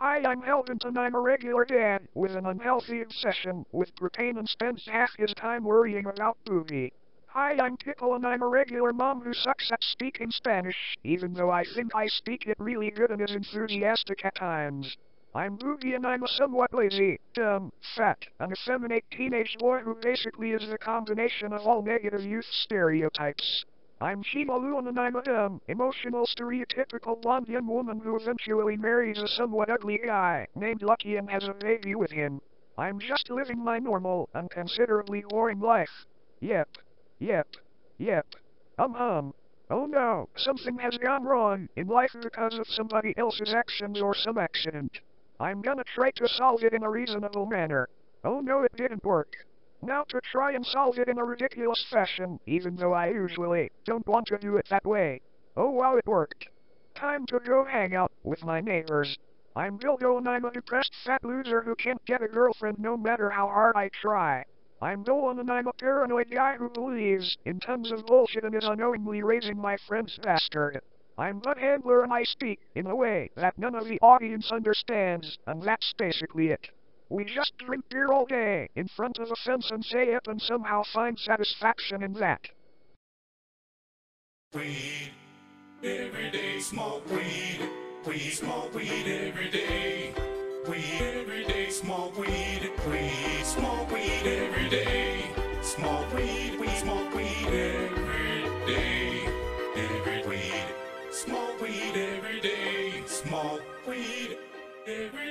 Hi, I'm Helvin and I'm a regular dad with an unhealthy obsession with propane and spends half his time worrying about booby. Hi, I'm Pickle and I'm a regular mom who sucks at speaking Spanish, even though I think I speak it really good and is enthusiastic at times. I'm Booby and I'm a somewhat lazy, dumb, fat, and effeminate teenage boy who basically is the combination of all negative youth stereotypes. I'm Shimalu and I'm a dumb, emotional, stereotypical blonde woman who eventually marries a somewhat ugly guy named Lucky and has a baby with him. I'm just living my normal and considerably boring life. Yep. Yep. Yep. Um um. Oh no, something has gone wrong in life because of somebody else's actions or some accident. I'm gonna try to solve it in a reasonable manner. Oh no, it didn't work. Now to try and solve it in a ridiculous fashion, even though I usually don't want to do it that way. Oh wow, it worked. Time to go hang out with my neighbors. I'm Bilbo and I'm a depressed fat loser who can't get a girlfriend no matter how hard I try. I'm Dolan and I'm a paranoid guy who believes in tons of bullshit and is unknowingly raising my friend's bastard. I'm Bud Handler and I speak in a way that none of the audience understands, and that's basically it. We just drink beer all day in front of a fence and say it and somehow find satisfaction in that. Weed. Every day smoke weed. We smoke weed every day. We every day smoke weed. We smoke weed every day. Smoke weed. We smoke weed every day. Every weed. Smoke weed every day. Smoke weed every day.